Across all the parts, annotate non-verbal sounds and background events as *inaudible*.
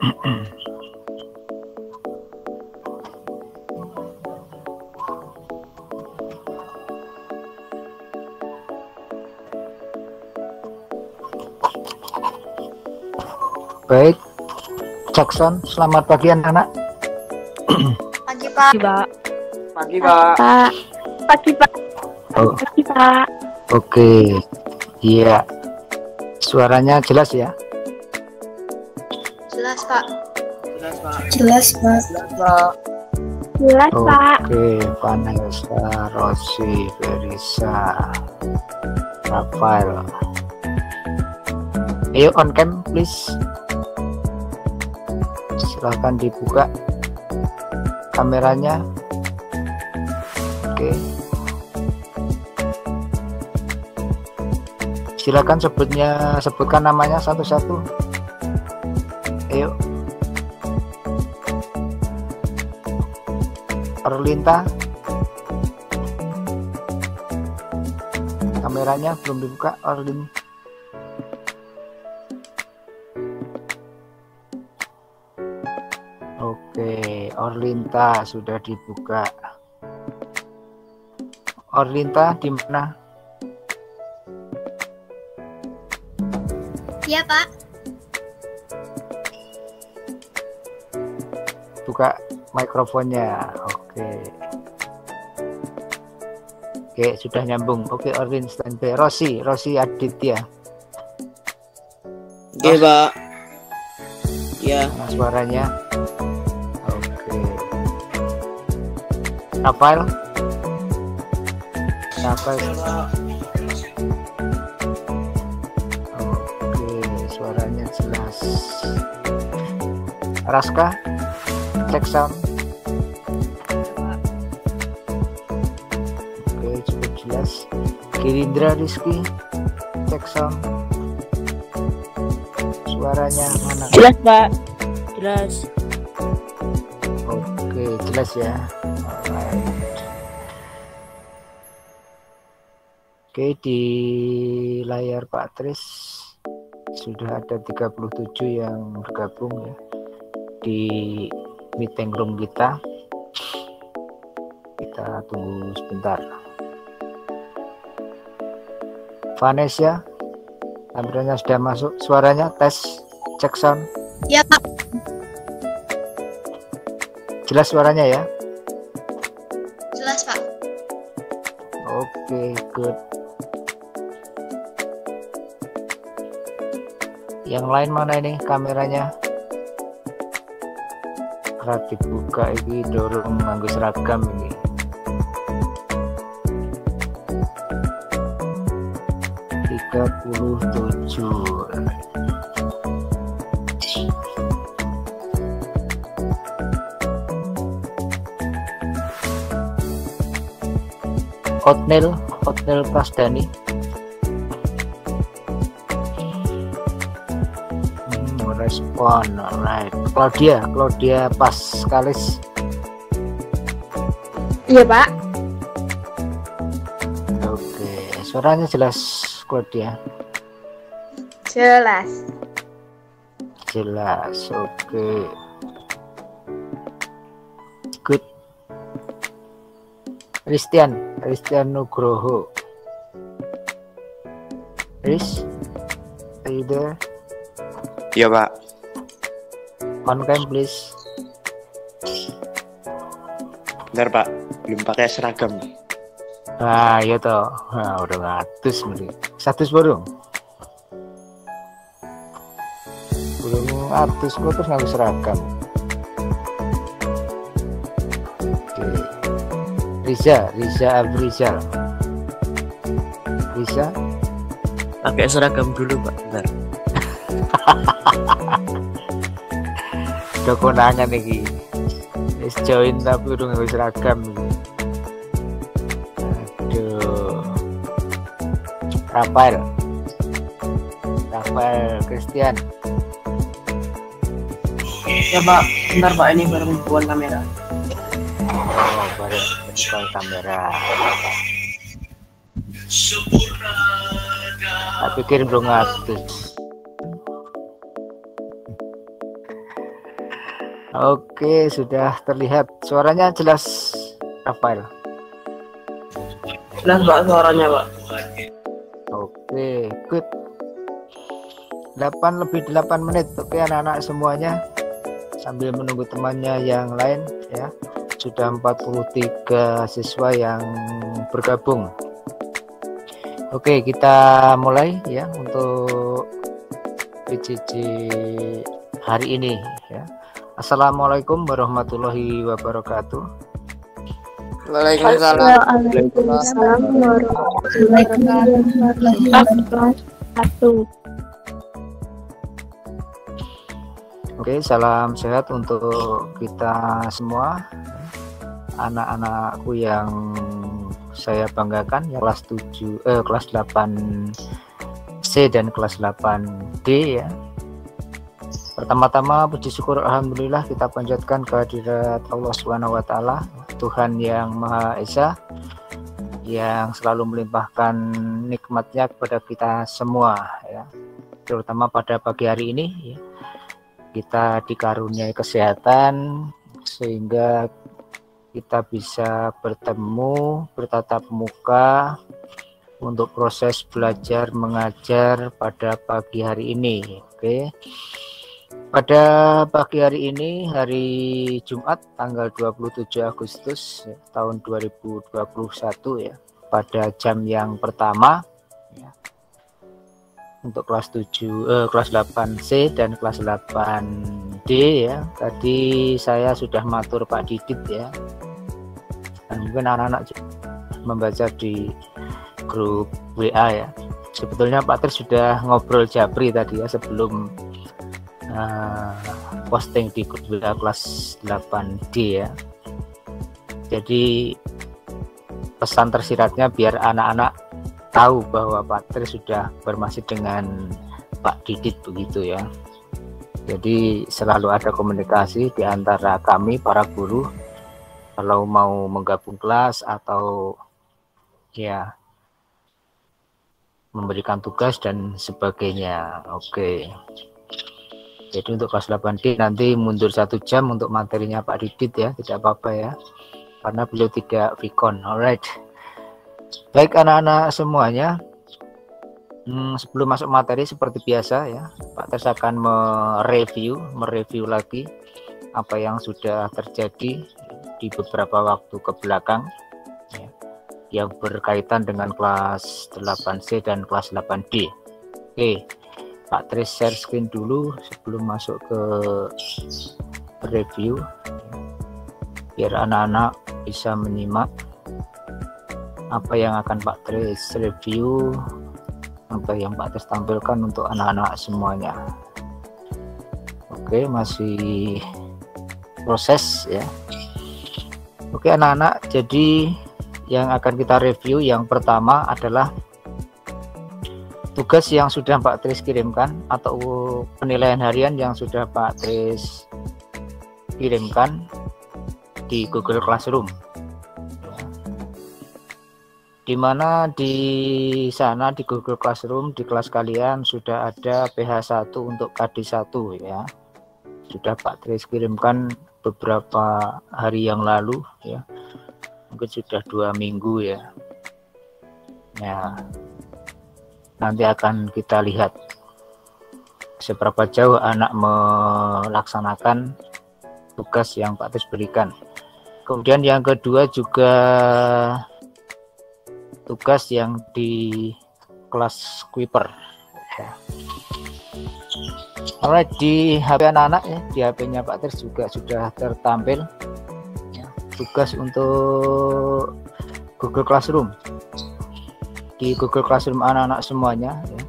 Baik, Jackson, selamat pagi anak-anak. Pagi Pak. Pak. Pagi, Pak. Pak. Pagi, Pak. Oh, Pagi, Pak. Oke, iya. Suaranya jelas ya? Jelas Pak. Jelas, Pak. Jelas Pak. Jelas, Pak. Jelas, Pak. Oke, Vanessa, Rosi, Verisa, Rafael. Ayo on cam please. Silahkan dibuka kameranya. Oke. Silakan sebutnya, sebutkan namanya satu-satu. Erlinta kameranya belum dibuka Erlin Oke Orlinta sudah dibuka. Orlinta di mana? Iya Pak. buka mikrofonnya oke sudah nyambung oke Orlin standby Rosi Rosi Aditya Oke, Pak. Ya, Nah, suaranya. Oke. Rafael. Rafael. Oke, suaranya jelas. Raska, cek sound. Girindra Rizky, cek sound. Suaranya mana? Jelas, Pak. Jelas. Oke, jelas ya. Alright. Oke, di layar Pak Tris sudah ada 37 yang bergabung ya di meeting room kita. Kita tunggu sebentar. Vanessa, kameranya sudah masuk. Suaranya tes, cek sound. Iya Pak. Jelas suaranya ya? Jelas Pak. Oke, good. Yang lain mana ini kameranya? Kerap dibuka ini dorong nganggo seragam ini. Hotmail, Hotmail Prasdani. Hmm, respon, alright. Claudia, Claudia Paskalis. Iya, Pak. Oke, suaranya jelas Claudia. Jelas. Jelas, oke. Good. Christian, Christian Nugroho. Chris, are you there? Iya pak. On cam please. Bentar pak. Belum pakai seragam. Ah, iya toh. Nah, udah ngatus mesti. Status burung. Belum ngatus kok terus nggak seragam. Riza, Riza Abrizal. Riza, pakai seragam dulu, Pak. Bentar. udah konangan lagi. Wis join tapi udah nggak seragam. Aduh. Rafael. Rafael Christian. Ya, Pak. Bentar, Pak. Ini baru buat kamera. Kamera. Tak pikir belum ngatus. Oke, sudah terlihat. Suaranya jelas, Rafael. Jelas Pak suaranya Pak. Oke, good. 8 lebih 8 menit. Oke, anak-anak semuanya. Sambil menunggu temannya yang lain ya. Sudah 43 siswa yang bergabung. Oke, kita mulai ya untuk PJJ hari ini ya. Assalamualaikum warahmatullahi wabarakatuh. Waalaikumsalam. Waalaikumsalam warahmatullahi wabarakatuh. Oke, salam sehat untuk kita semua. Anak-anakku yang saya banggakan ya kelas 7 eh kelas 8 C dan kelas 8 D ya. Pertama-tama puji syukur alhamdulillah kita panjatkan kehadirat Allah Subhanahu wa taala, Tuhan yang Maha Esa yang selalu melimpahkan nikmatnya kepada kita semua ya. Terutama pada pagi hari ini ya. Kita dikaruniai kesehatan sehingga kita bisa bertemu, bertatap muka untuk proses belajar mengajar pada pagi hari ini. Oke. Pada pagi hari ini hari Jumat tanggal 27 Agustus ya, tahun 2021 ya. Pada jam yang pertama ya, untuk kelas 7 eh, kelas 8C dan kelas 8D ya. Tadi saya sudah matur Pak Didit ya. Dan mungkin anak-anak membaca di grup WA ya. Sebetulnya Pak Ter sudah ngobrol Jabri tadi ya sebelum uh, posting di grup WA kelas 8D ya. Jadi pesan tersiratnya biar anak-anak tahu bahwa Pak Tri sudah bermasih dengan Pak Didit begitu ya. Jadi selalu ada komunikasi di antara kami para guru kalau mau menggabung kelas atau ya memberikan tugas dan sebagainya. Oke. Jadi untuk kelas 8D nanti mundur satu jam untuk materinya Pak Didit ya, tidak apa-apa ya, karena beliau tidak vikon. Alright. Baik anak-anak semuanya, hmm, sebelum masuk materi seperti biasa ya, Pak Tes akan mereview, mereview lagi apa yang sudah terjadi di beberapa waktu ke belakang. Ya, yang berkaitan dengan kelas 8C dan kelas 8D. Oke, Pak Tris share screen dulu sebelum masuk ke review. Biar anak-anak bisa menyimak apa yang akan Pak Tris review apa yang Pak Tris tampilkan untuk anak-anak semuanya. Oke masih proses ya oke anak-anak jadi yang akan kita review yang pertama adalah tugas yang sudah Pak Tris kirimkan atau penilaian harian yang sudah Pak Tris kirimkan di Google Classroom. Di mana di sana di Google Classroom di kelas kalian sudah ada PH1 untuk KD1 ya. Sudah Pak Tris kirimkan beberapa hari yang lalu ya. Mungkin sudah dua minggu ya. Ya. Nanti akan kita lihat seberapa jauh anak melaksanakan tugas yang Pak Tris berikan. Kemudian yang kedua juga tugas yang di kelas Kuiper. Alright di HP anak-anak ya di HP-nya Pak Tris juga sudah tertampil ya, tugas untuk Google Classroom di Google Classroom anak-anak semuanya ya.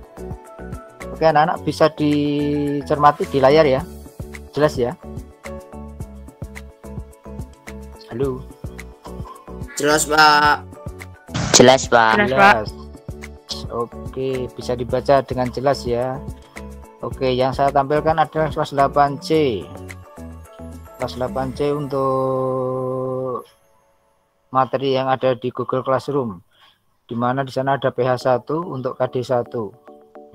Oke anak-anak bisa dicermati di layar ya jelas ya Halo Jelas Pak. Jelas, Pak. Jelas, Pak. jelas. Oke, bisa dibaca dengan jelas ya. Oke, yang saya tampilkan adalah kelas 8C. Kelas 8C untuk materi yang ada di Google Classroom. Di mana di sana ada PH1 untuk KD1.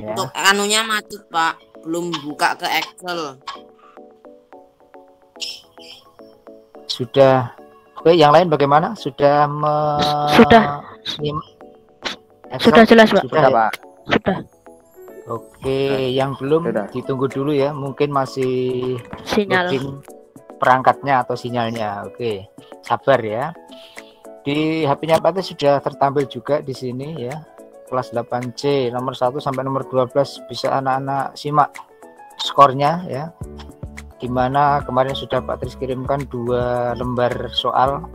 Ya. Untuk anunya macet, Pak. Belum buka ke Excel. sudah oke yang lain bagaimana sudah me Sudah. Excel? Sudah jelas, Pak. sudah, ya? Pak. Sudah. Oke yang belum Sudah. ditunggu dulu ya. Mungkin masih Sinyal. perangkatnya atau sinyalnya. Oke sabar ya. Di HP-nya Pak sudah tertampil juga di sini ya. Kelas 8C nomor 1 sampai nomor 12 bisa anak-anak simak skornya ya. Di mana kemarin sudah Pak Tris kirimkan dua lembar soal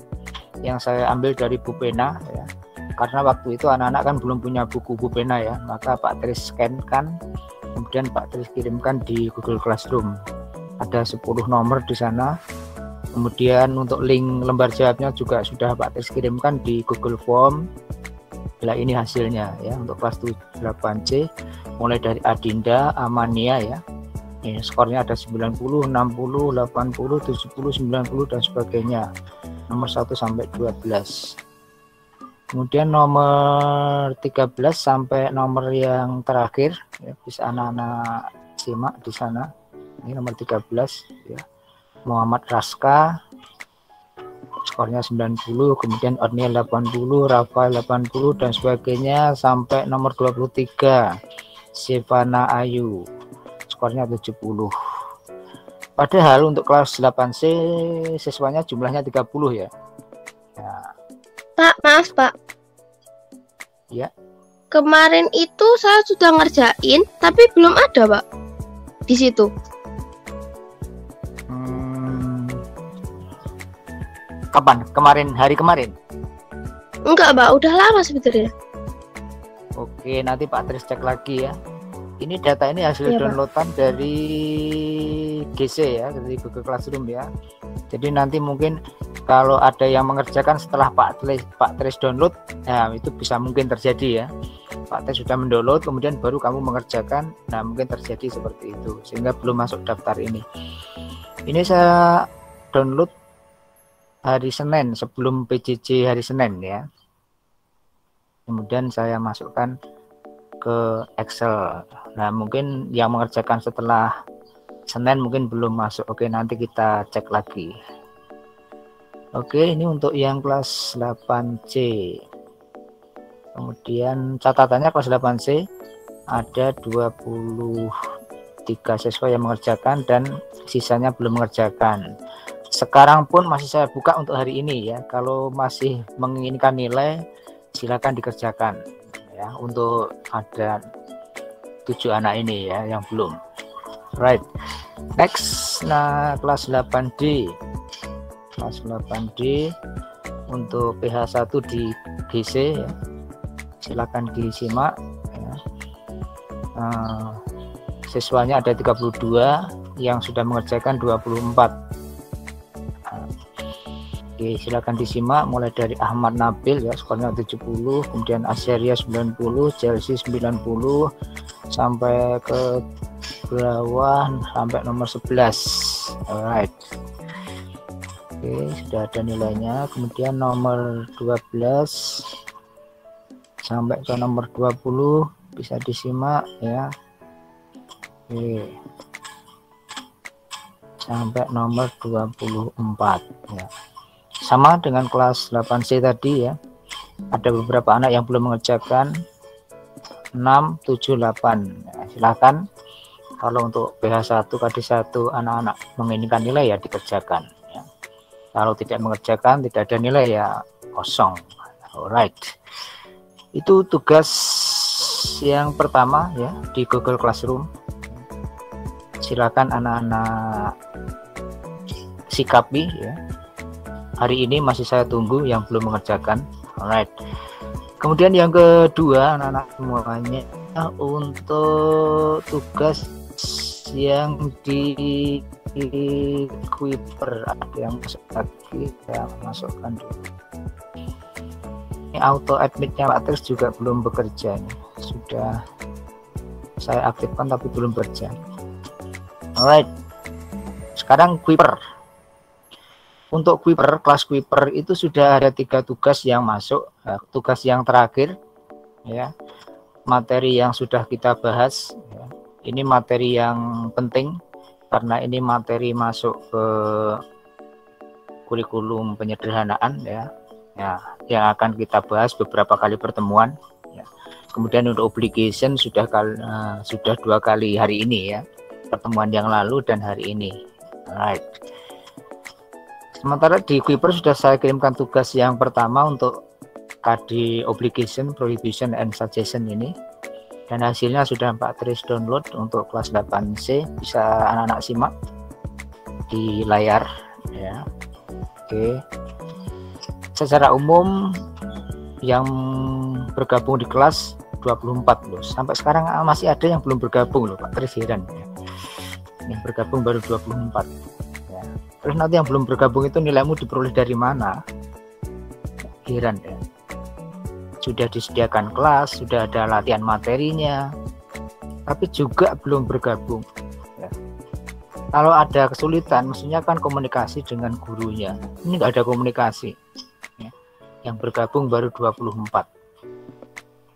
yang saya ambil dari Bu Pena ya karena waktu itu anak-anak kan belum punya buku Bu Pena ya. Maka Pak Tris scan kan kemudian Pak Tris kirimkan di Google Classroom. Ada 10 nomor di sana. Kemudian untuk link lembar jawabnya juga sudah Pak Tris kirimkan di Google Form. Bila ini hasilnya ya untuk kelas 8C mulai dari Adinda, Amania ya. Ini skornya ada 90, 60, 80, 70, 90 dan sebagainya. Nomor 1 sampai 12 kemudian nomor 13 sampai nomor yang terakhir ya, bisa anak-anak simak di sana. Ini nomor 13 ya. Muhammad Raska skornya 90 kemudian Orniel 80 Rafael 80 dan sebagainya sampai nomor 23 Sevana Ayu skornya 70 padahal untuk kelas 8C siswanya jumlahnya 30 ya Pak, maaf Pak. Ya. Kemarin itu saya sudah ngerjain, tapi belum ada Pak. Di situ. Hmm, kapan kemarin hari kemarin Enggak Pak, udah lama sebetulnya. Oke, nanti Pak Tris cek lagi ya. Ini data ini hasil Pak. downloadan dari GC ya, dari Google Classroom ya. Jadi nanti mungkin kalau ada yang mengerjakan setelah Pak Tris, Pak Tris download, ya itu bisa mungkin terjadi ya. Pak Tris sudah mendownload, kemudian baru kamu mengerjakan, nah mungkin terjadi seperti itu, sehingga belum masuk daftar ini. Ini saya download hari Senin sebelum PJJ hari Senin ya kemudian saya masukkan ke Excel. Nah, mungkin yang mengerjakan setelah Senin mungkin belum masuk. Oke, nanti kita cek lagi. Oke, ini untuk yang kelas 8C. Kemudian catatannya kelas 8C ada 23 siswa yang mengerjakan dan sisanya belum mengerjakan. Sekarang pun masih saya buka untuk hari ini ya. Kalau masih menginginkan nilai silakan dikerjakan ya untuk ada tujuh anak ini ya yang belum right next nah kelas 8D kelas 8D untuk PH1 di GC ya. silakan disimak ya. Nah, siswanya ada 32 yang sudah mengerjakan 24 Oke, silakan disimak mulai dari Ahmad Nabil ya skornya 70, kemudian Asyaria 90, Chelsea 90 sampai ke bawah sampai nomor 11. Alright. Oke, sudah ada nilainya. Kemudian nomor 12 sampai ke nomor 20 bisa disimak ya. Oke. Sampai nomor 24 ya sama dengan kelas 8C tadi ya ada beberapa anak yang belum mengerjakan 6, 7, 8 Nah, silahkan kalau untuk BH1 KD1 anak-anak menginginkan nilai ya dikerjakan ya. Kalau tidak mengerjakan tidak ada nilai ya kosong. Alright. Itu tugas yang pertama ya di Google Classroom. Silakan anak-anak sikapi ya. Hari ini masih saya tunggu yang belum mengerjakan. Alright. Kemudian yang kedua anak-anak semuanya untuk tugas yang di, di Kuiper ada yang masuk lagi saya masukkan dulu ini auto admitnya Pak Tris juga belum bekerja nih. sudah saya aktifkan tapi belum bekerja alright sekarang Kuiper untuk Kuiper, kelas Kuiper itu sudah ada tiga tugas yang masuk. Nah, tugas yang terakhir, ya, materi yang sudah kita bahas. ya. Ini materi yang penting karena ini materi masuk ke kurikulum penyederhanaan ya. Ya, yang akan kita bahas beberapa kali pertemuan ya. Kemudian untuk obligation sudah uh, sudah dua kali hari ini ya. Pertemuan yang lalu dan hari ini. Alright. Sementara di Kuiper sudah saya kirimkan tugas yang pertama untuk KD obligation, prohibition and suggestion ini dan hasilnya sudah Pak Tris download untuk kelas 8C bisa anak-anak simak di layar ya. Oke. Secara umum yang bergabung di kelas 24 loh. Sampai sekarang masih ada yang belum bergabung loh Pak Tris heran ya. yang bergabung baru 24 ya. terus nanti yang belum bergabung itu nilaimu diperoleh dari mana? Heran ya sudah disediakan kelas, sudah ada latihan materinya, tapi juga belum bergabung. Ya. Kalau ada kesulitan, mestinya kan komunikasi dengan gurunya. Ini nggak ada komunikasi. Ya. Yang bergabung baru 24.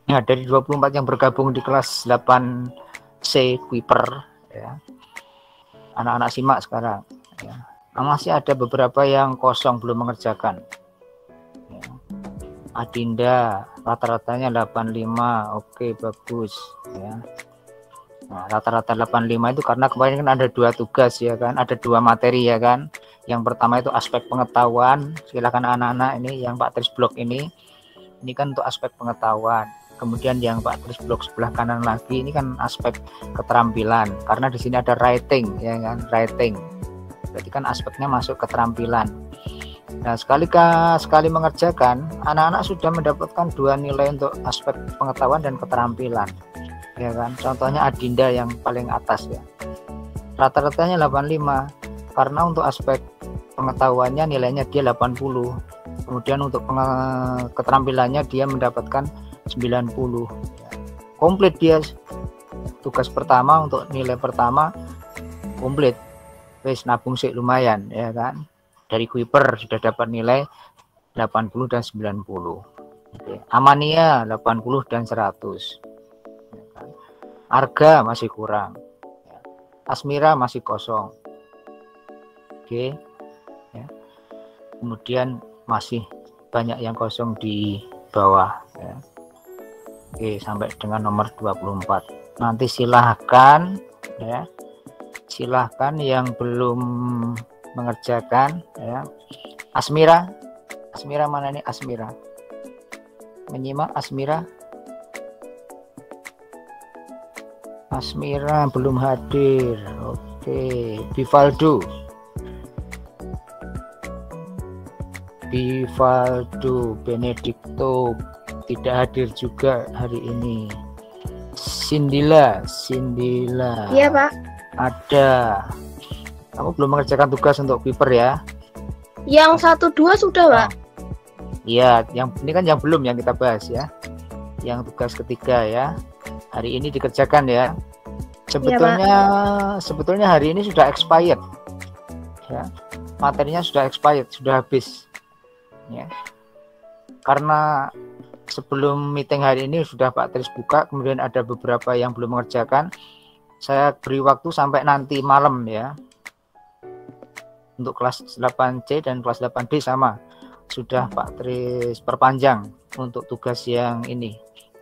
Nah, dari 24 yang bergabung di kelas 8C Kuiper, ya, anak-anak simak sekarang. Ya. Masih ada beberapa yang kosong belum mengerjakan. Adinda rata-ratanya 85 oke bagus ya. Nah rata-rata 85 itu karena kemarin kan ada dua tugas ya kan ada dua materi ya kan. Yang pertama itu aspek pengetahuan silakan anak-anak ini yang Pak Tris Blok ini ini kan untuk aspek pengetahuan. Kemudian yang Pak Tris Blok sebelah kanan lagi ini kan aspek keterampilan karena di sini ada writing ya kan writing. Berarti kan aspeknya masuk keterampilan Nah, sekali sekali mengerjakan, anak-anak sudah mendapatkan dua nilai untuk aspek pengetahuan dan keterampilan. Ya kan? Contohnya Adinda yang paling atas ya. Rata-ratanya 85 karena untuk aspek pengetahuannya nilainya dia 80. Kemudian untuk keterampilannya dia mendapatkan 90. Komplit dia tugas pertama untuk nilai pertama komplit. Wes nabung sih lumayan ya kan dari Kuiper sudah dapat nilai 80 dan 90. Oke. Amania 80 dan 100. Arga masih kurang. Asmira masih kosong. Oke. Ya. Kemudian masih banyak yang kosong di bawah. Ya. Oke, sampai dengan nomor 24. Nanti silahkan ya. Silahkan yang belum mengerjakan ya. Asmira. Asmira mana nih Asmira. Menyimak Asmira. Asmira belum hadir. Oke. Bivaldo Bivaldo Benedicto tidak hadir juga hari ini. Sindila. Sindila. Iya pak. Ada kamu belum mengerjakan tugas untuk paper ya? Yang satu dua sudah, Pak. Iya, yang ini kan yang belum yang kita bahas ya. Yang tugas ketiga ya. Hari ini dikerjakan ya. Sebetulnya ya, sebetulnya hari ini sudah expired. Ya. Materinya sudah expired, sudah habis. Ya. Karena sebelum meeting hari ini sudah Pak Tris buka, kemudian ada beberapa yang belum mengerjakan. Saya beri waktu sampai nanti malam ya untuk kelas 8C dan kelas 8D sama. Sudah Pak Tris perpanjang untuk tugas yang ini.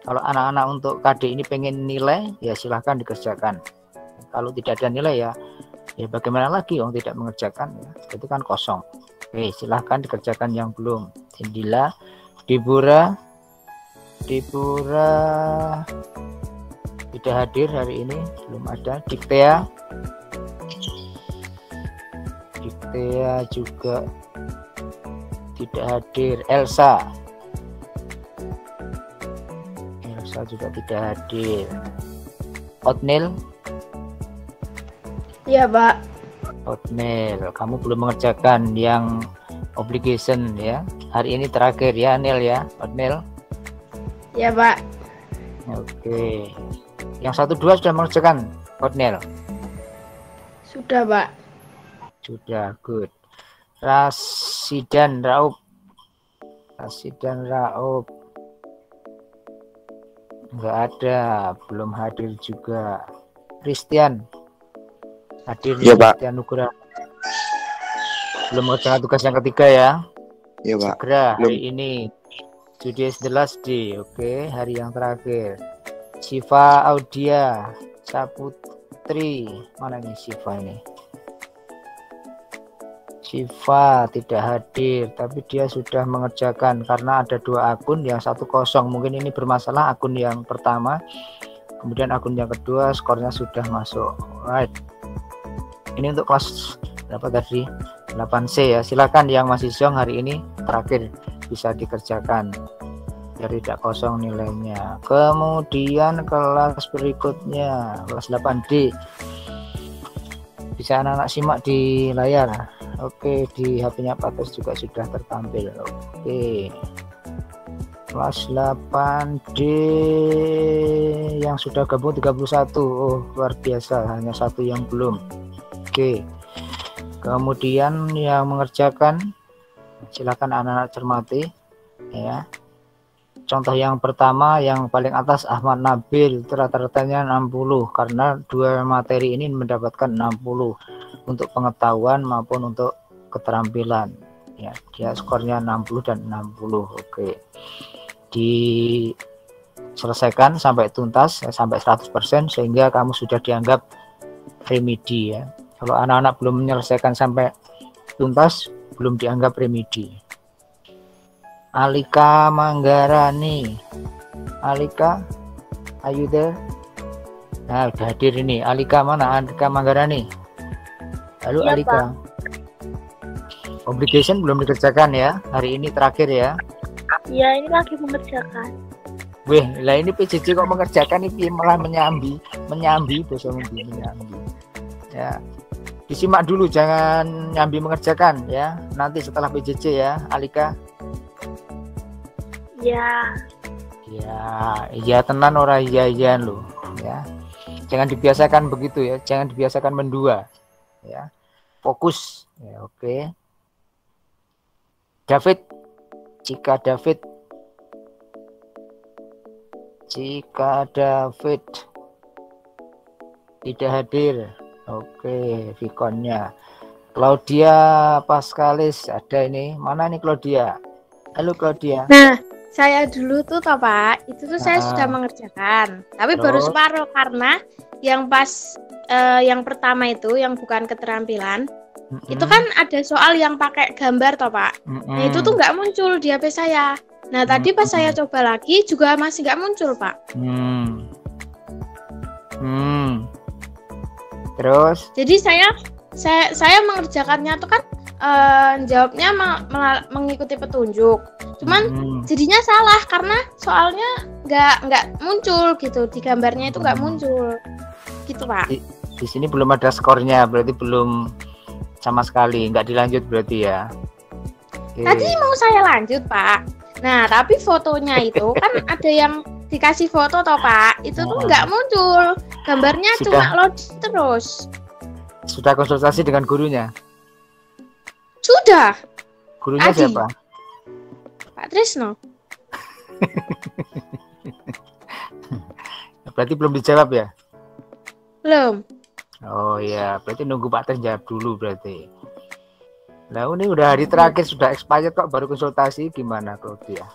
Kalau anak-anak untuk KD ini pengen nilai ya silahkan dikerjakan. Kalau tidak ada nilai ya ya bagaimana lagi yang tidak mengerjakan ya. Itu kan kosong. Oke silahkan dikerjakan yang belum. Indila Dibura Dibura tidak hadir hari ini belum ada. Diktea Thea juga tidak hadir. Elsa. Elsa juga tidak hadir. Otnil? Ya pak. Otnil kamu belum mengerjakan yang obligation ya. Hari ini terakhir ya Nil ya Otnil? Ya pak. Oke. Yang satu dua sudah mengerjakan Otnil? Sudah pak sudah good. Rasidan Raub. Rasidan Raub. Enggak ada, belum hadir juga. Christian. Hadir ya, Pak. Christian Nugra. belum mengerjakan tugas yang ketiga ya. Iya Pak. Segera Belum. hari ini. Today is the last day. Oke, hari yang terakhir. Siva Audia Saputri. Mana nih Siva ini? Siva tidak hadir, tapi dia sudah mengerjakan karena ada dua akun, yang satu kosong. Mungkin ini bermasalah akun yang pertama, kemudian akun yang kedua skornya sudah masuk. Right. Ini untuk kelas berapa tadi? 8C ya. Silakan yang masih siang hari ini terakhir bisa dikerjakan. Biar tidak kosong nilainya. Kemudian kelas berikutnya, kelas 8D. Bisa anak-anak simak di layar. Oke, di HP-nya Patus juga sudah tertampil. Oke. Kelas 8D yang sudah gabung 31. Oh, luar biasa, hanya satu yang belum. Oke. Kemudian yang mengerjakan silakan anak-anak cermati ya. Contoh yang pertama yang paling atas Ahmad Nabil rata-ratanya 60 karena dua materi ini mendapatkan 60 untuk pengetahuan maupun untuk keterampilan. Ya dia skornya 60 dan 60 oke. Diselesaikan sampai tuntas ya, sampai 100% sehingga kamu sudah dianggap remedi ya. Kalau anak-anak belum menyelesaikan sampai tuntas belum dianggap remedi Alika Manggarani Alika are you there nah udah hadir ini Alika mana Alika Manggarani halo Iya, Alika obligation belum dikerjakan ya hari ini terakhir ya Ya ini lagi mengerjakan. Weh, lah ini PJJ kok mengerjakan ini malah menyambi, menyambi bahasa Mudi, menyambi. Ya. Disimak dulu jangan nyambi mengerjakan ya. Nanti setelah PJJ ya, Alika. Ya. Ya, iya tenan ora iya iya lo ya. Jangan dibiasakan begitu ya, jangan dibiasakan mendua ya. Fokus ya, oke. David jika David jika David tidak hadir oke Vikonnya Claudia Pascalis ada ini mana nih Claudia halo Claudia Nah, saya dulu tuh toh Pak, itu tuh saya Ah. sudah mengerjakan. Tapi baru Terus? separuh karena yang pas eh, yang pertama itu yang bukan keterampilan, itu kan ada soal yang pakai gambar toh Pak. Nah itu tuh nggak muncul di HP saya. Nah tadi pas saya coba lagi juga masih nggak muncul Pak. hmm. Hmm. terus Jadi saya saya saya mengerjakannya tuh kan eh, jawabnya mengikuti petunjuk. Cuman Hmm. jadinya salah karena soalnya nggak nggak muncul gitu di gambarnya itu nggak Hmm. muncul gitu Pak. di sini belum ada skornya berarti belum sama sekali nggak dilanjut berarti ya Oke. Tadi mau saya lanjut Pak. Nah tapi fotonya itu *laughs* kan ada yang dikasih foto toh Pak. Itu tuh Hmm. nggak muncul. Gambarnya Sudah. cuma load terus. sudah konsultasi dengan gurunya Sudah gurunya Tadi. siapa Pak Trisno. *laughs* berarti belum dijawab ya Belum. oh ya berarti nunggu Pak Tris jawab dulu berarti nah ini udah hari terakhir sudah expired kok baru konsultasi gimana Claudia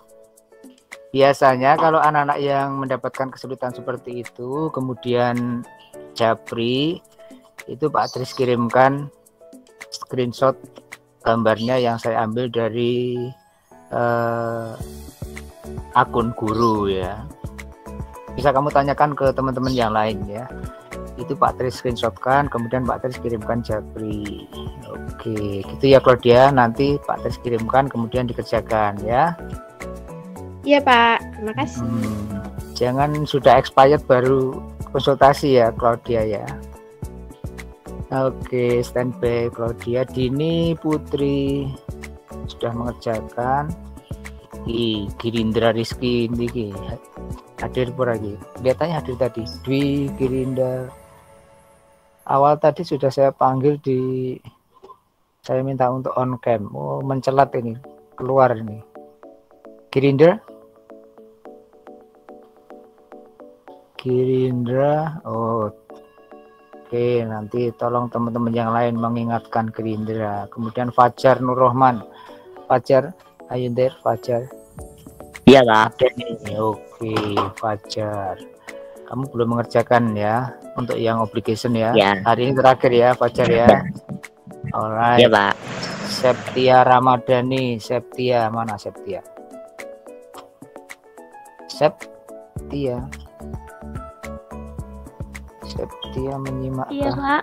biasanya kalau anak-anak yang mendapatkan kesulitan seperti itu kemudian Japri itu Pak Tris kirimkan screenshot gambarnya yang saya ambil dari eh, akun guru ya. Bisa kamu tanyakan ke teman-teman yang lain ya. Itu Pak Tris screenshotkan kemudian Pak Tris kirimkan Japri. Oke gitu ya Claudia. Nanti Pak Tris kirimkan kemudian dikerjakan ya. Iya Pak. Terima kasih. Hmm, jangan sudah expired baru konsultasi ya Claudia ya. Oke standby Claudia. Dini Putri sudah mengerjakan. Ih, Girindra Rizky ini hadir pura lagi kelihatannya hadir tadi. Dwi Girinda awal tadi sudah saya panggil di saya minta untuk on cam. Oh mencelat ini keluar ini. Girindra? Girindra? Oh Oke, nanti tolong teman-teman yang lain mengingatkan Gerindra. Kemudian Fajar Nur Fajar, ayo der Fajar. Iya, Pak. Oke, Fajar. Kamu belum mengerjakan ya untuk yang obligation ya. Ya. Hari ini terakhir ya, Fajar ya. Alright. Iya, Pak. Septia Ramadhani, Septia mana Septia? Septia. Septia menyimak. Iya, Pak.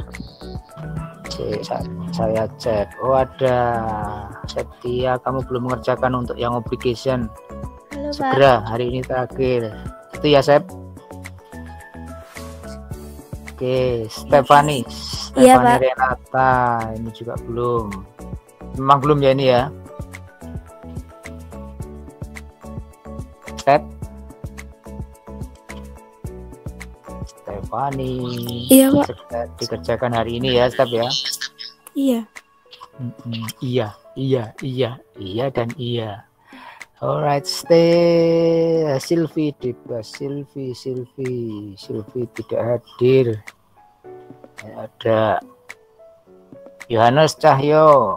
Cek, sa- saya cek. Oh ada. Septia, kamu belum mengerjakan untuk yang obligation. Halo, Pak. Segera hari ini terakhir. Itu ya Sep. Oke, Stefani. Iya, Stefani Pak. Renata. Ini juga belum. Memang belum ya ini ya. Step. Stefani. Iya, Pak. Dikerjakan hari ini ya, Step ya. Iya. Mm-mm, Iya, iya, iya, iya dan iya. Alright, stay. Silvi, Dibra, Silvi, Silvi, Silvi tidak hadir. Ada Yohanes Cahyo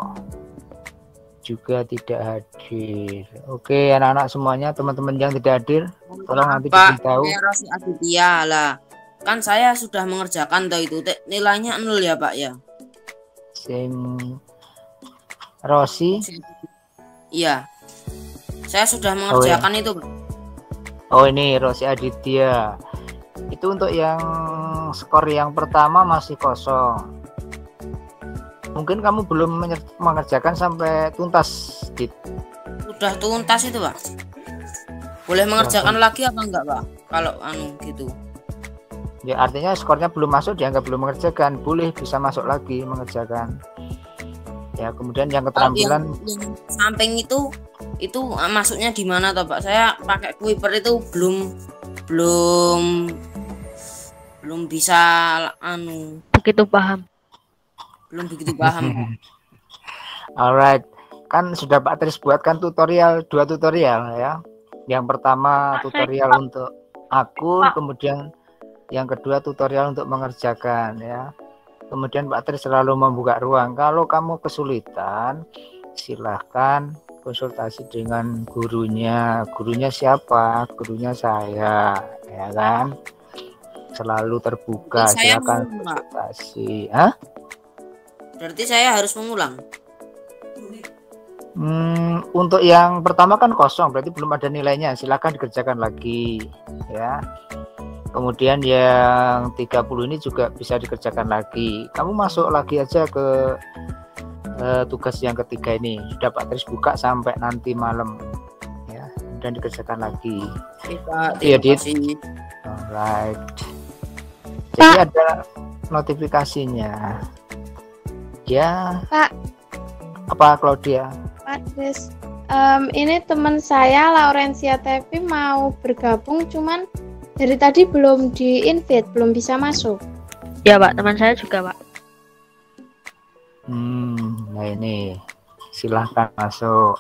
juga tidak hadir. Oke, anak-anak semuanya, teman-teman yang tidak hadir, tolong nanti diberitahu. Rosi Aditya lah. Kan saya sudah mengerjakan toh itu. Nilainya nol ya, Pak ya. Sing Rosi. Iya. Saya sudah mengerjakan itu, Pak. Oh ini Rosi Aditya. Itu untuk yang skor yang pertama masih kosong. Mungkin kamu belum mengerjakan sampai tuntas, Dit. Sudah tuntas itu, Pak. Boleh mengerjakan lagi apa enggak, Pak? Kalau anu gitu. Ya artinya skornya belum masuk dianggap belum mengerjakan. Boleh bisa masuk lagi mengerjakan. Ya kemudian yang keterampilan yang, yang samping itu itu ah, masuknya di mana toh, Pak? Saya pakai Kuiper itu belum belum belum bisa anu, Begitu paham. belum begitu paham. *laughs* Alright, kan sudah Pak Tris buatkan tutorial dua tutorial ya. Yang pertama tutorial untuk akun, kemudian yang kedua tutorial untuk mengerjakan ya. Kemudian Pak Tris selalu membuka ruang. Kalau kamu kesulitan, silahkan konsultasi dengan gurunya. Gurunya siapa? Gurunya saya, ya kan? Selalu terbuka. Saya Silakan Pak. konsultasi. Hah? Berarti saya harus mengulang. Hmm, untuk yang pertama kan kosong, berarti belum ada nilainya. Silakan dikerjakan lagi, ya. Kemudian yang 30 ini juga bisa dikerjakan lagi. Kamu masuk lagi aja ke eh, tugas yang ketiga ini. Sudah Pak Tris buka sampai nanti malam, ya. Dan dikerjakan lagi. Oke, Pak. Iya, Terima Dit. Alright. Jadi ada notifikasinya. Ya. Pak. Apa Claudia? Pak Des. Em, ini teman saya Laurencia Tevi mau bergabung cuman dari tadi belum di invite, belum bisa masuk. Ya, Pak. Teman saya juga, Pak. Hmm, nah ini silahkan masuk.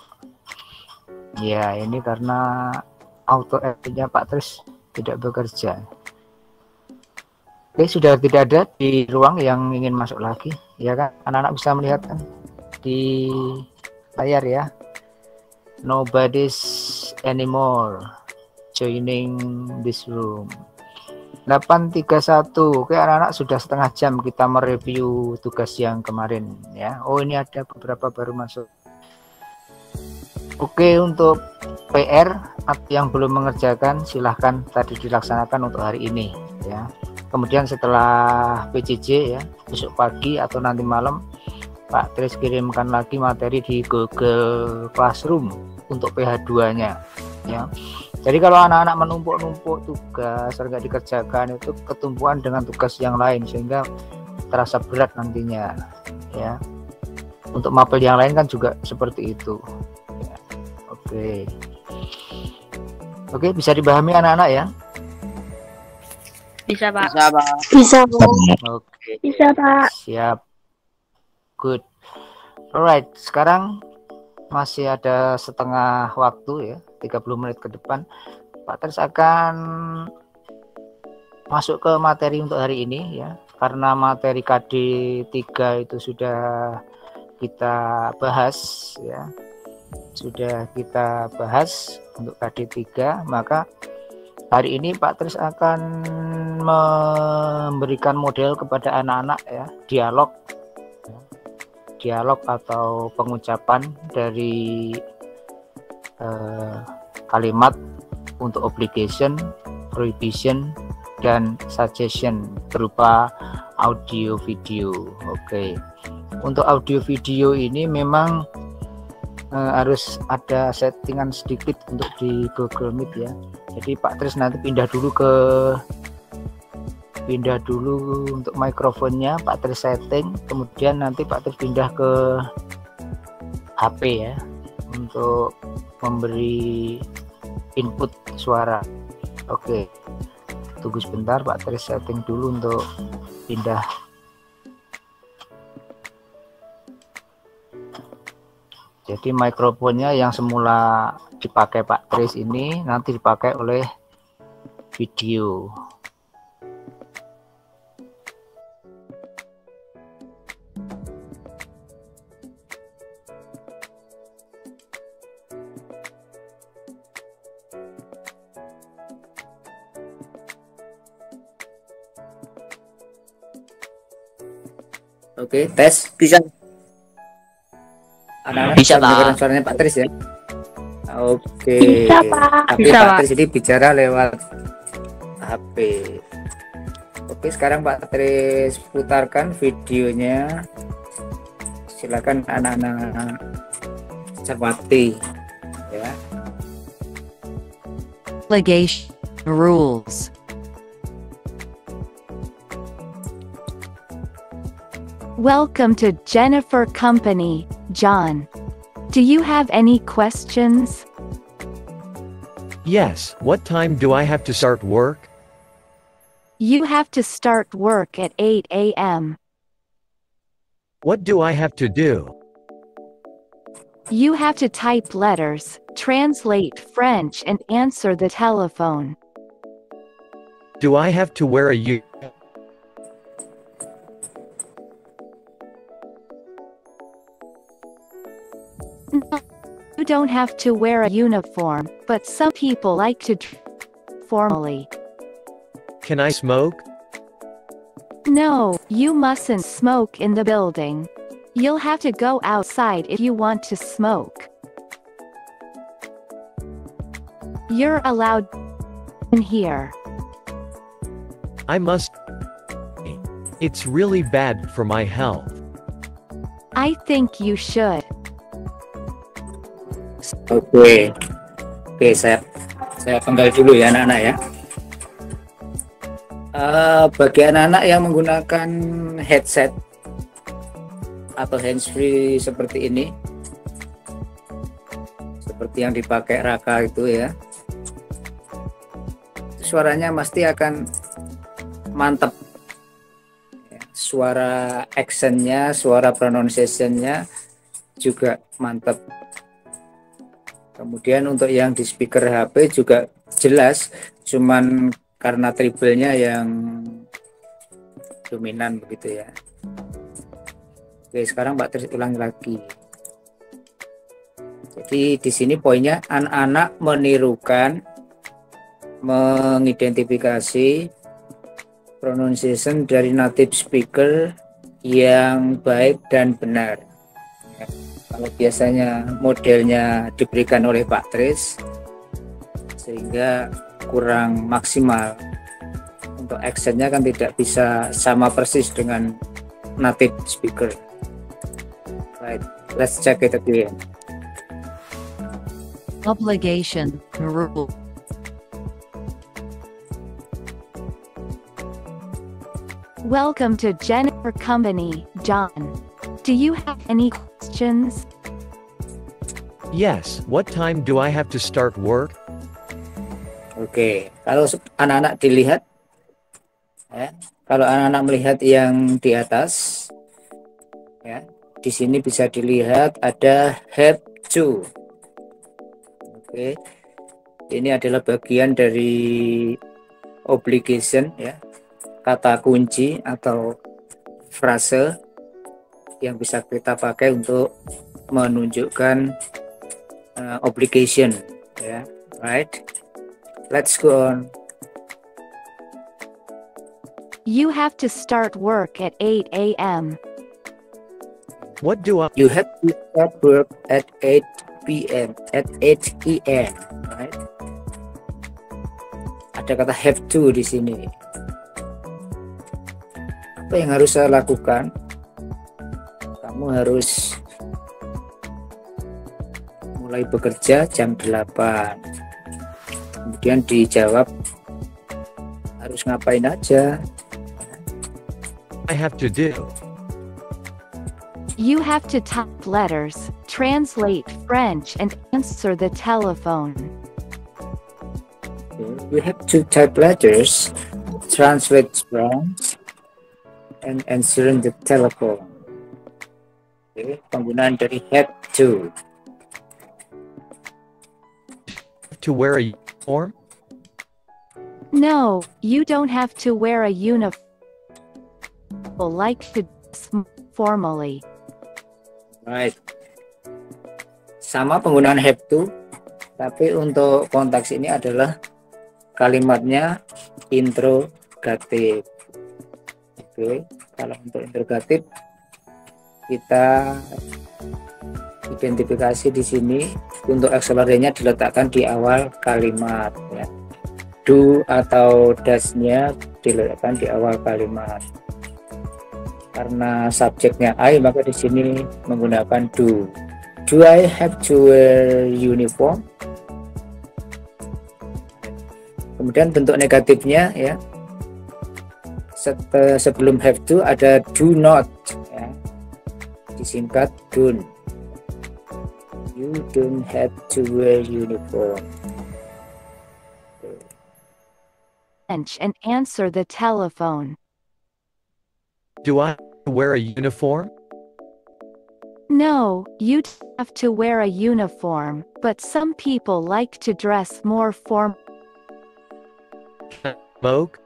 Ya, ini karena auto nya Pak Tris tidak bekerja. Oke, sudah tidak ada di ruang yang ingin masuk lagi. Ya kan, anak-anak bisa melihat kan di layar ya. Nobody's anymore joining this room. 831. Oke, anak-anak sudah setengah jam kita mereview tugas yang kemarin ya. Oh, ini ada beberapa baru masuk. Oke, untuk PR yang belum mengerjakan silahkan tadi dilaksanakan untuk hari ini ya. Kemudian setelah PJJ ya, besok pagi atau nanti malam Pak Tris kirimkan lagi materi di Google Classroom untuk PH2-nya ya. Jadi kalau anak-anak menumpuk-numpuk tugas nggak dikerjakan itu ketumpuan dengan tugas yang lain sehingga terasa berat nantinya ya. Untuk mapel yang lain kan juga seperti itu. Ya. Oke. Oke, bisa dipahami anak-anak ya? Bisa, Pak. Bisa, Pak. Bisa, Pak. Oke. Bisa, Pak. Siap. Good. Alright, sekarang masih ada setengah waktu ya, 30 menit ke depan. Pak Ters akan masuk ke materi untuk hari ini ya. karena materi KD 3 itu sudah kita bahas ya sudah kita bahas untuk KD 3 maka hari ini Pak Tris akan memberikan model kepada anak-anak ya dialog dialog atau pengucapan dari eh, kalimat untuk obligation, prohibition, dan suggestion berupa audio video. Oke. Untuk audio video ini memang uh, harus ada settingan sedikit untuk di Google Meet ya. Jadi Pak Tris nanti pindah dulu ke pindah dulu untuk mikrofonnya Pak Tris setting, kemudian nanti Pak Tris pindah ke HP ya untuk memberi input suara. Oke. Tunggu sebentar Pak Tris setting dulu untuk pindah jadi mikrofonnya yang semula dipakai Pak Tris ini nanti dipakai oleh video Oke, tes bisa. Anak-anak bisa lah. suaranya Pak Tris ya. Oke. Bisa, Pak. Tapi Bisa, Pak Pak. Tris ini bicara lewat HP. Oke, sekarang Pak Tris putarkan videonya. Silakan anak-anak cermati ya. Obligation rules. Welcome to Jennifer Company, John. Do you have any questions? Yes, what time do I have to start work? You have to start work at 8 a.m. What do I have to do? You have to type letters, translate French, and answer the telephone. Do I have to wear a No, you don't have to wear a uniform, but some people like to formally. Can I smoke? No, you mustn't smoke in the building. You'll have to go outside if you want to smoke. You're allowed in here. I must. It's really bad for my health. I think you should. Oke. Oke, saya saya penggal dulu ya anak-anak ya. Eh, bagi anak-anak yang menggunakan headset atau handsfree seperti ini, seperti yang dipakai Raka itu ya, suaranya pasti akan mantap. Suara actionnya, suara pronunciationnya juga mantap. Kemudian untuk yang di speaker HP juga jelas, cuman karena triplenya yang dominan begitu ya. Oke, sekarang Pak Tris ulangi lagi. Jadi di sini poinnya anak-anak menirukan, mengidentifikasi pronunciation dari native speaker yang baik dan benar. Kalau biasanya modelnya diberikan oleh Pak Tris, sehingga kurang maksimal untuk actionnya kan tidak bisa sama persis dengan native speaker right let's check it again Obligation rule. Welcome to Jennifer Company, John. Do you have any questions? Yes, what time do I have to start work? Oke, kalau se- anak-anak dilihat, ya, kalau anak-anak melihat yang di atas, ya, di sini bisa dilihat ada have to. Oke, ini adalah bagian dari obligation, ya, kata kunci atau frase yang bisa kita pakai untuk menunjukkan uh, obligation ya right let's go on You have to start work at 8 a.m. What do I you have to start work at 8 p.m. at 8 p.m. right ada kata have to di sini apa yang harus saya lakukan kamu harus mulai bekerja jam 8 kemudian dijawab harus ngapain aja I have to do? You have to type letters, translate French, and answer the telephone. you have to type letters translate French and answer the telephone okay. penggunaan dari have to To wear a uniform? No, you don't have to wear a uniform. People like to dress formally. right sama penggunaan have to tapi untuk konteks ini adalah kalimatnya interrogatif oke kalau untuk interrogatif kita identifikasi di sini. Untuk accelerate-nya diletakkan di awal kalimat ya. Do atau does-nya diletakkan di awal kalimat. Karena subjeknya I maka di sini menggunakan do. Do I have to wear uniform? Kemudian bentuk negatifnya ya. Sebelum have to ada do not. Disingkat don't you don't have to wear uniform French and answer the telephone. Do I wear a uniform? No, you don't have to wear a uniform, but some people like to dress more form. Smoke?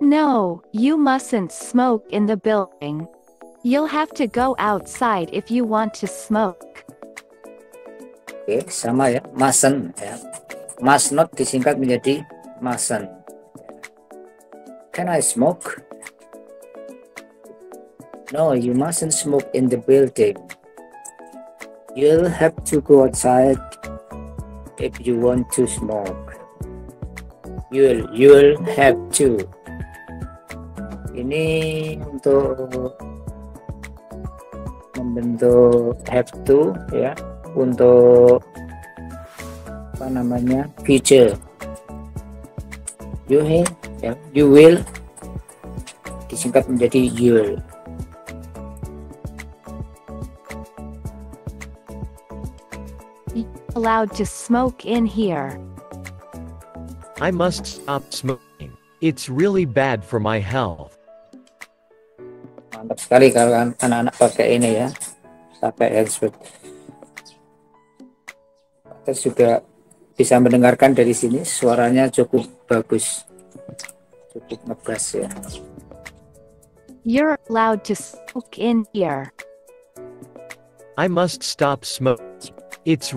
No, you mustn't smoke in the building. You'll have to go outside if you want to smoke. Oke, sama ya, mustn't ya. Must not disingkat menjadi mustn't. Can I smoke? No, you mustn't smoke in the building. You'll have to go outside if you want to smoke. You'll you'll have to. Ini untuk membentuk have to ya untuk apa namanya future you will ya, you will disingkat menjadi you'll Allowed to smoke in here. I must stop smoking. It's really bad for my health. Mantap sekali kalau an- anak-anak pakai ini ya pakai headset kita juga bisa mendengarkan dari sini suaranya cukup bagus cukup ngegas ya You're allowed to smoke in here. I must stop smoking. It's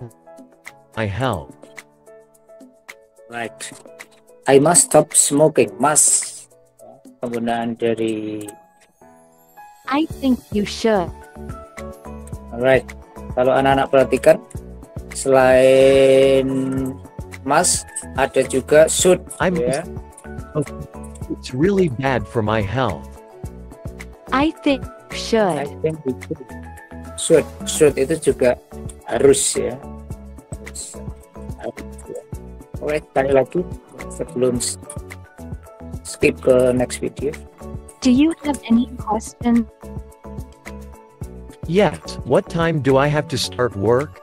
my health. right I must stop smoking must penggunaan dari I think you should. Alright, kalau anak-anak perhatikan, selain must ada juga should, I ya. must. It's really bad for my health. I think you should. I think should. Should, should itu juga harus ya. Harus. Ya. Alright, sekali lagi sebelum skip ke next video. Do you have any questions? Yes, what time do I have to start work?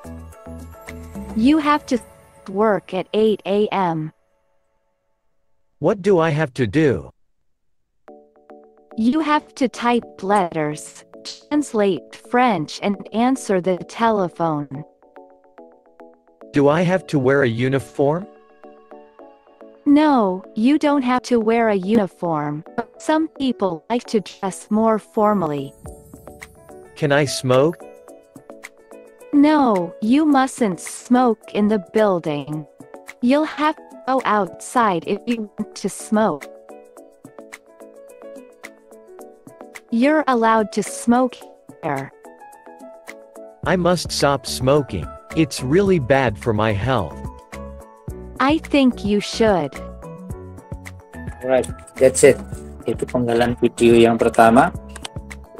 You have to work at 8 a.m. What do I have to do? You have to type letters, translate French, and answer the telephone. Do I have to wear a uniform? No, you don't have to wear a uniform. Some people like to dress more formally. Can I smoke? No, you mustn't smoke in the building. You'll have to go outside if you want to smoke. You're allowed to smoke here. I must stop smoking. It's really bad for my health. I think you should. Alright, that's it. Itu penggalan video yang pertama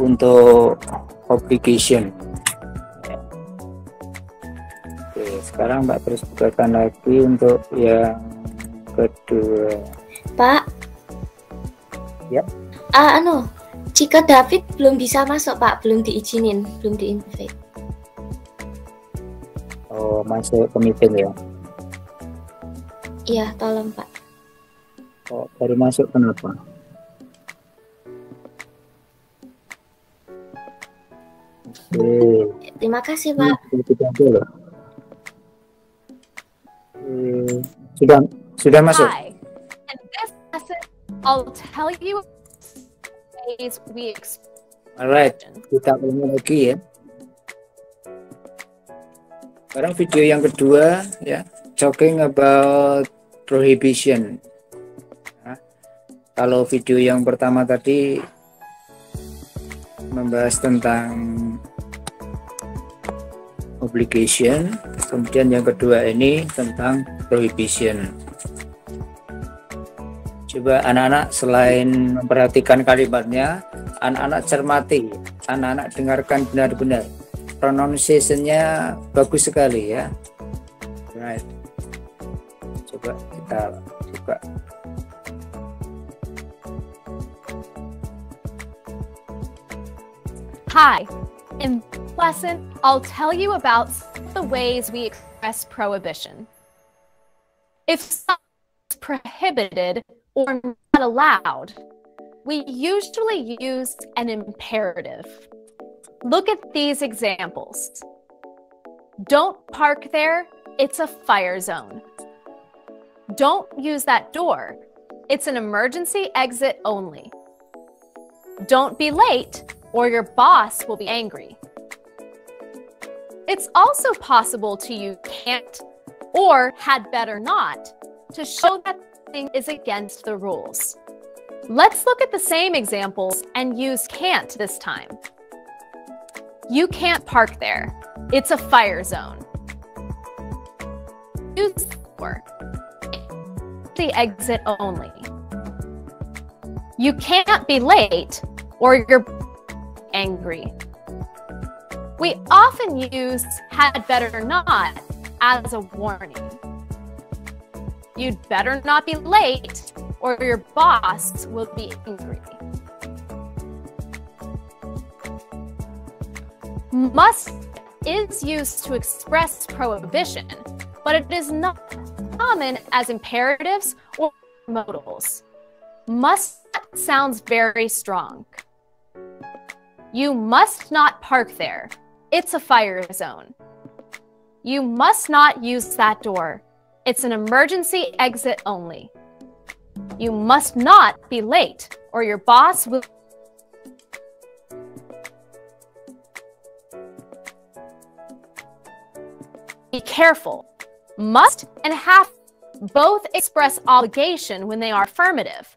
untuk obligation. Oke, sekarang Mbak terus bukakan lagi untuk yang kedua. Pak. Ya. Ah, anu, jika David belum bisa masuk, Pak, belum diizinin, belum di-invite. Oh, masuk ke meeting ya? Iya, tolong, Pak. Oh, baru masuk kenapa? Oke. Terima kasih, Pak. Oke. Sudah sudah masuk. Hi. In this lesson, I'll tell you ways we Alright, kita ulangi lagi ya. Sekarang video yang kedua ya, talking about prohibition. Nah, kalau video yang pertama tadi membahas tentang obligation, kemudian yang kedua ini tentang prohibition. Coba anak-anak selain memperhatikan kalimatnya, anak-anak cermati, anak-anak dengarkan benar-benar. Pronunciation-nya bagus sekali ya. Right. Coba kita coba. Hi. In lesson, I'll tell you about the ways we express prohibition. If something is prohibited or not allowed, we usually use an imperative. Look at these examples. Don't park there, it's a fire zone. Don't use that door, it's an emergency exit only. Don't be late, or your boss will be angry. It's also possible to use can't or had better not to show that thing is against the rules. Let's look at the same examples and use can't this time. You can't park there. It's a fire zone. Use for the exit only. You can't be late or you're angry. We often use had better not as a warning. You'd better not be late or your boss will be angry. Must is used to express prohibition, but it is not common as imperatives or modals. Must sounds very strong. You must not park there. It's a fire zone. You must not use that door. It's an emergency exit only. You must not be late, or your boss will. Be careful. Must and have both express obligation when they are affirmative.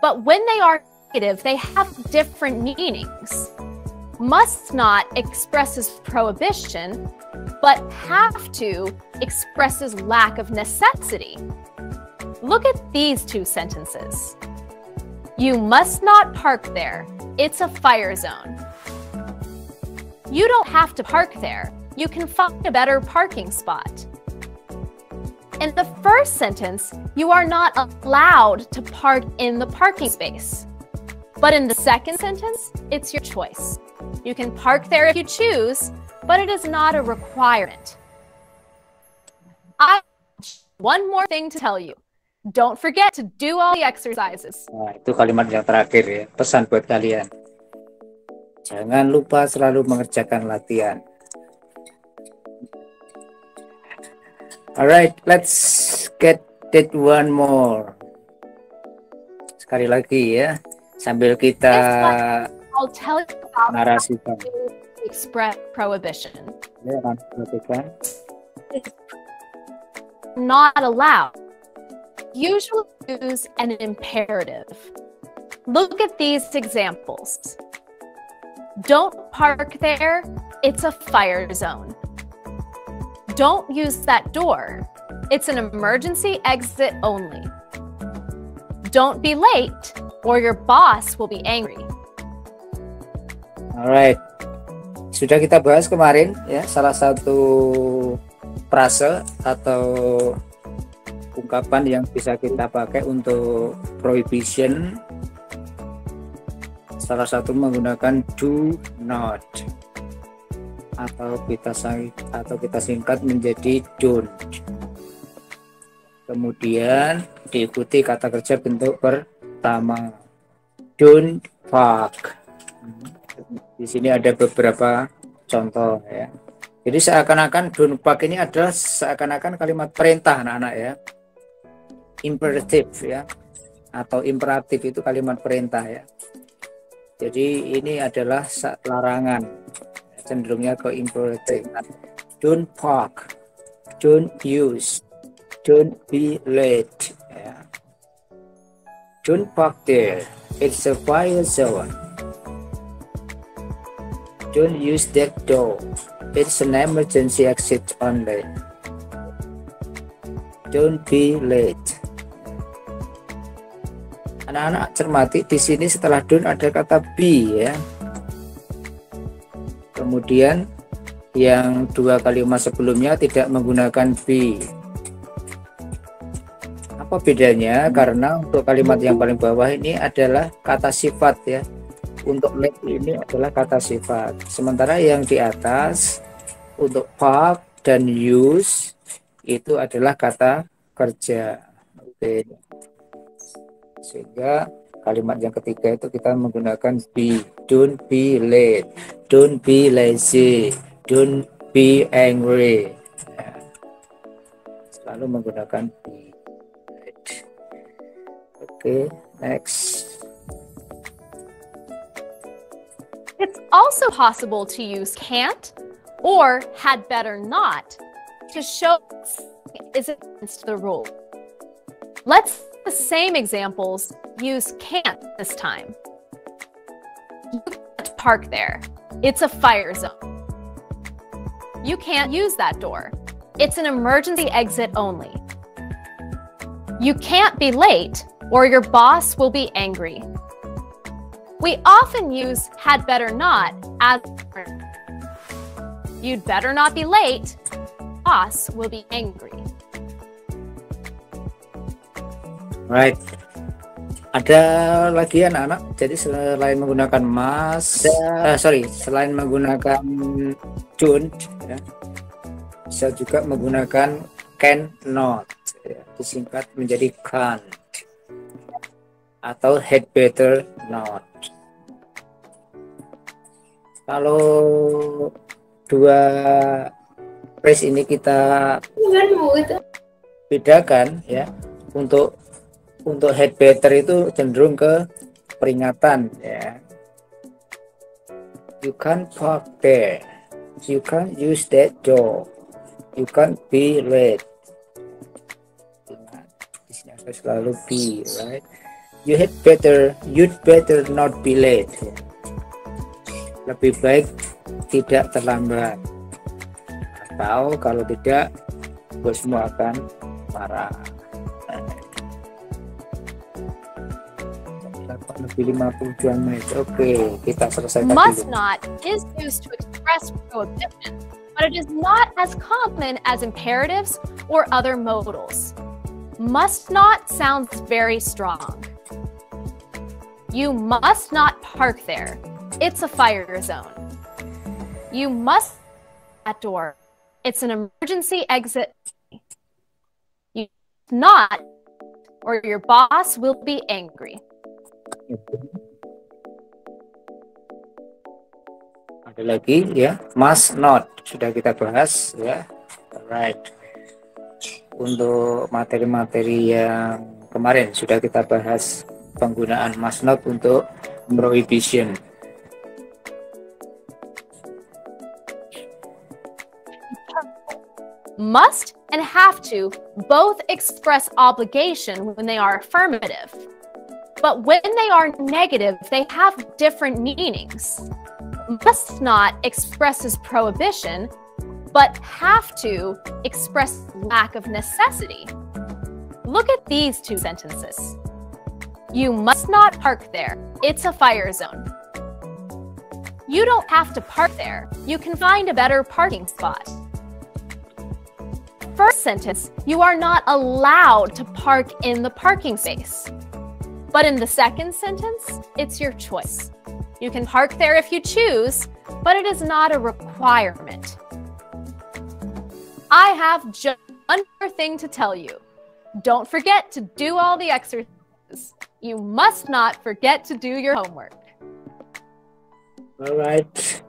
But when they are negative, they have different meanings. Must not expresses prohibition, but have to expresses lack of necessity. Look at these two sentences. You must not park there. It's a fire zone. You don't have to park there. You can find a better parking spot. In the first sentence, you are not allowed to park in the parking space. But in the second sentence, it's your choice. You can park there if you choose, but it is not a requirement. I one more thing to tell you. Don't forget to do all the exercises. Nah, itu kalimat yang terakhir ya, pesan buat kalian. Jangan lupa selalu mengerjakan latihan. Alright, let's get it one more. Sekali lagi ya, sambil kita I'll tell you about narasikan. express prohibition. Ya, kan, perhatikan. Not allowed. Usually use an imperative. Look at these examples. Don't park there, it's a fire zone. Don't use that door, it's an emergency exit only. Don't be late, or your boss will be angry. Alright, sudah kita bahas kemarin ya salah satu frase atau ungkapan yang bisa kita pakai untuk prohibition salah satu menggunakan do not atau kita atau kita singkat menjadi don't kemudian diikuti kata kerja bentuk pertama. Don't park. Di sini ada beberapa contoh ya. Jadi seakan-akan don't park ini adalah seakan-akan kalimat perintah anak-anak ya. Imperative ya. Atau imperatif itu kalimat perintah ya. Jadi ini adalah larangan cenderungnya ke imperative don't park. Don't use. Don't be late. Ya. don't park there. It's a fire zone. Don't use that door. It's an emergency exit only. Don't be late. Anak-anak cermati di sini setelah don't ada kata be ya kemudian yang dua kalimat sebelumnya tidak menggunakan be apa bedanya? Karena untuk kalimat yang paling bawah ini adalah kata sifat ya. Untuk late ini adalah kata sifat. Sementara yang di atas untuk park dan use itu adalah kata kerja. Oke. Sehingga kalimat yang ketiga itu kita menggunakan be don't be late don't be lazy don't be angry. Selalu menggunakan be. Oke next. It's also possible to use can't or had better not to show is against the rule. Let's the same examples use can't this time. You can't park there. It's a fire zone. You can't use that door. It's an emergency exit only. You can't be late or your boss will be angry. We often use had better not as you'd better not be late. Boss will be angry. Right. Ada lagi anak-anak. Jadi selain menggunakan mas, eh, sorry, selain menggunakan don't, ya, bisa juga menggunakan can not, ya, disingkat menjadi can't atau had better not. Kalau dua phrase ini kita bedakan ya untuk untuk head better itu cenderung ke peringatan ya. You can't park there. You can't use that door. You can't be late selalu be right? You had better you'd better not be late. Lebih baik tidak terlambat. Atau kalau tidak bosmu akan marah lebih 52 menit oke kita selesaikan Must not is used to express prohibition, but it is not as common as imperatives or other modals. Must not sounds very strong. You must not park there. It's a fire zone. You must that door. It's an emergency exit. You not or your boss will be angry. Ada lagi ya must not sudah kita bahas ya alright untuk materi-materi yang kemarin sudah kita bahas penggunaan masnot untuk prohibition. Must and have to both express obligation when they are affirmative. But when they are negative, they have different meanings. Must not expresses prohibition, but have to express lack of necessity. Look at these two sentences. You must not park there. It's a fire zone. You don't have to park there. You can find a better parking spot. First sentence, you are not allowed to park in the parking space. But in the second sentence, it's your choice. You can park there if you choose, but it is not a requirement. I have just one more thing to tell you. Don't forget to do all the exercises. You must not forget to do your homework. Alright,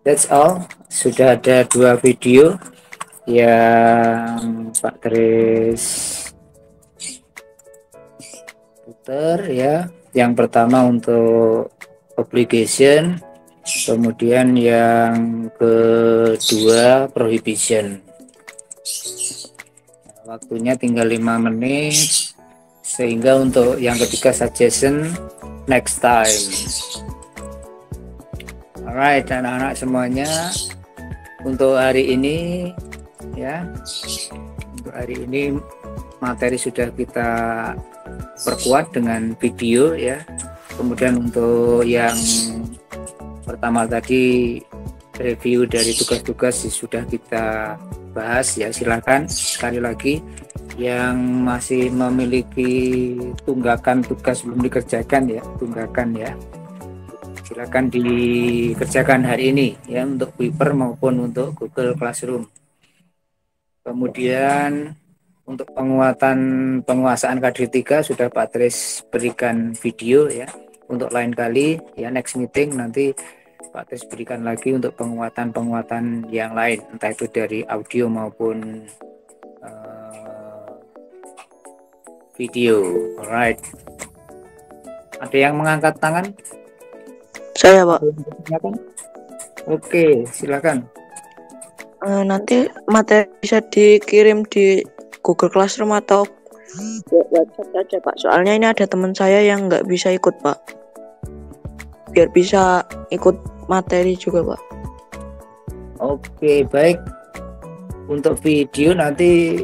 that's all. Sudah ada dua video yang Pak Tris putar ya. Yang pertama untuk obligation, kemudian yang kedua prohibition. Waktunya tinggal lima menit, sehingga untuk yang ketiga suggestion next time. Alright, anak-anak semuanya, untuk hari ini ya, untuk hari ini materi sudah kita perkuat dengan video ya. Kemudian untuk yang pertama tadi review dari tugas-tugas sudah kita bahas ya. Silakan sekali lagi yang masih memiliki tunggakan tugas belum dikerjakan ya tunggakan ya. Silakan dikerjakan hari ini ya untuk Kuiper maupun untuk Google Classroom. Kemudian untuk penguatan penguasaan KD3 sudah Pak Tris berikan video ya. Untuk lain kali ya next meeting nanti Pak Tris berikan lagi untuk penguatan-penguatan yang lain. Entah itu dari audio maupun uh, video. Alright. Ada yang mengangkat tangan? Saya pak. Oke silakan. Uh, nanti materi bisa dikirim di Google Classroom atau WhatsApp saja Pak. Soalnya ini ada teman saya yang nggak bisa ikut Pak. Biar bisa ikut materi juga Pak. Oke baik. Untuk video nanti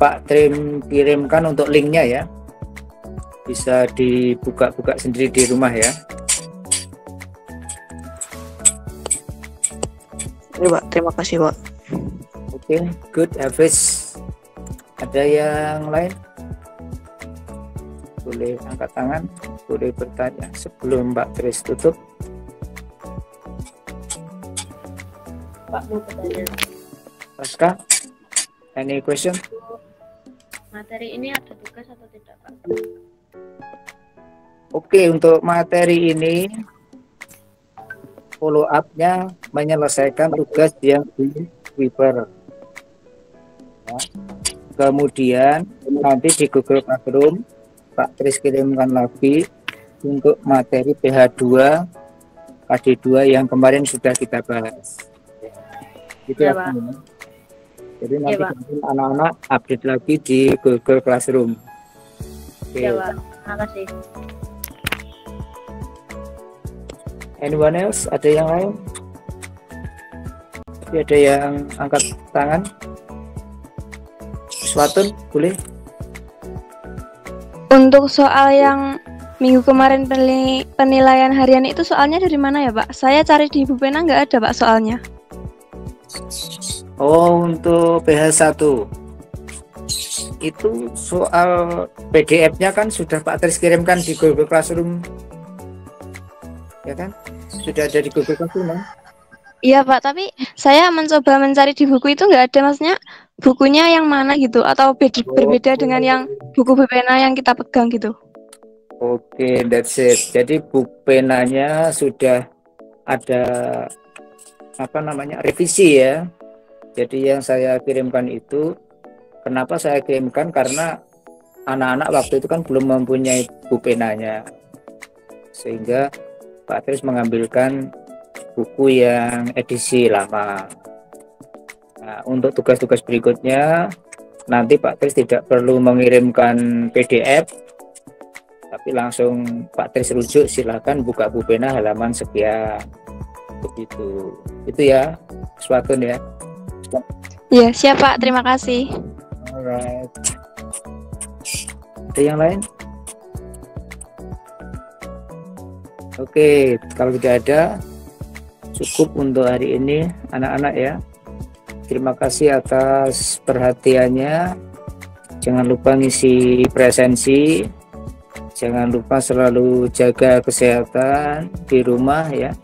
Pak Trim kirimkan untuk linknya ya. Bisa dibuka-buka sendiri di rumah ya. Oke Pak, terima kasih Pak. Oke, good Hafiz. Ada yang lain? Boleh angkat tangan, boleh bertanya sebelum Mbak Tris tutup. Pak mau bertanya. Pasca, any question? Materi ini ada tugas atau tidak, Pak? Oke, untuk materi ini follow up-nya menyelesaikan tugas yang di Weaver. Ya. Kemudian nanti di Google Classroom Pak Kris kirimkan lagi untuk materi PH2 KD2 yang kemarin sudah kita bahas. Itu ya, Pak. Jadi nanti ya, anak-anak update lagi di Google Classroom. Oke. Ya, Pak. Terima kasih. Anyone else? Ada yang lain? Ada yang angkat tangan? Swatun, boleh? Untuk soal yang minggu kemarin penilaian harian itu soalnya dari mana ya Pak? Saya cari di ibu pena nggak ada Pak soalnya. Oh untuk PH1 itu soal PDF-nya kan sudah Pak Tris kirimkan di Google Classroom ya kan? Sudah ada di Google Classroom kan? Iya Pak, tapi saya mencoba mencari di buku itu nggak ada maksudnya bukunya yang mana gitu atau beda, oh. berbeda dengan yang buku pena yang kita pegang gitu. Oke, okay, that's it. Jadi buku penanya sudah ada apa namanya revisi ya. Jadi yang saya kirimkan itu kenapa saya kirimkan karena anak-anak waktu itu kan belum mempunyai buku penanya sehingga Pak Tris mengambilkan buku yang edisi lama. Nah, untuk tugas-tugas berikutnya nanti Pak Tris tidak perlu mengirimkan PDF tapi langsung Pak Tris rujuk silahkan buka buku pena halaman sekian. Begitu. Itu ya suatu ya. Ya siap Pak. Terima kasih. Alright. Ada yang lain? Oke, kalau tidak ada, cukup untuk hari ini, anak-anak ya. Terima kasih atas perhatiannya. Jangan lupa ngisi presensi. Jangan lupa selalu jaga kesehatan di rumah ya.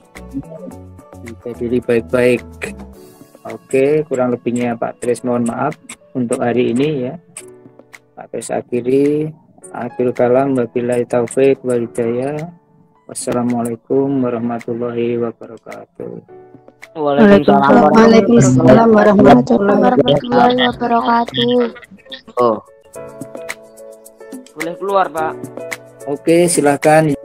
Jaga diri baik-baik. Oke, kurang lebihnya Pak Tris mohon maaf untuk hari ini ya. Pak Tris akhiri. Akhir kalam wabillahi taufik walhidayah. Wassalamualaikum warahmatullahi wabarakatuh. Waalaikumsalam. Waalaikumsalam warahmatullahi wabarakatuh Oh. Boleh keluar, Pak. Oke, silahkan.